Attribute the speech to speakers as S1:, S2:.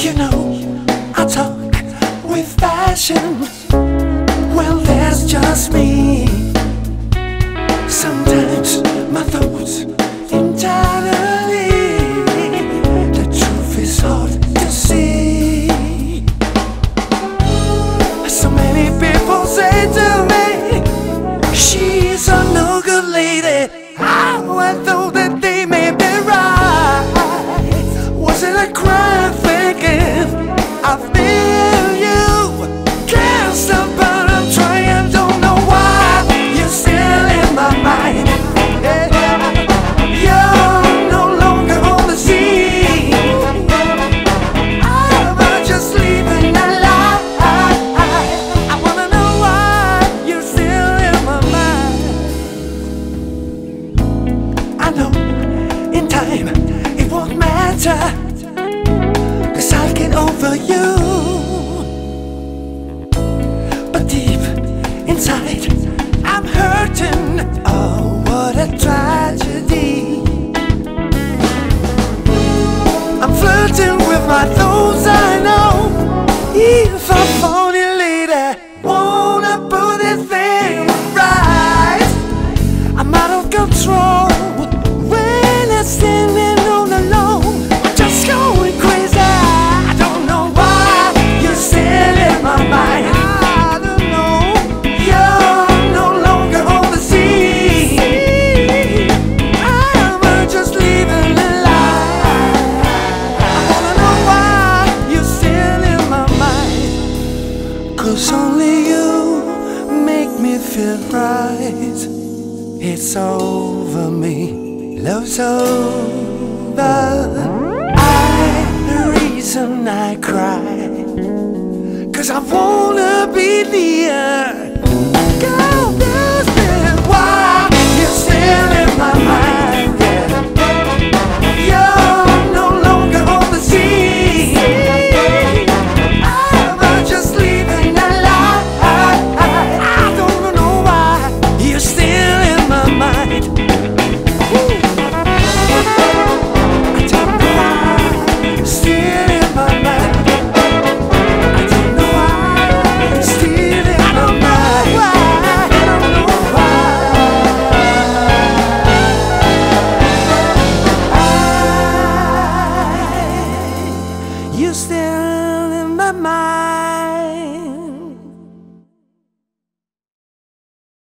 S1: You know, I talk with fashion. Well, that's just me. Sometimes. matter. Cause I'll get over you. But deep inside I'm hurting. Oh, what a tragedy. I'm flirting with my thoughts I know. If I Cause only you make me feel right. It's over me, love's over. I, the reason I cry. Cause I wanna be near. Girl, my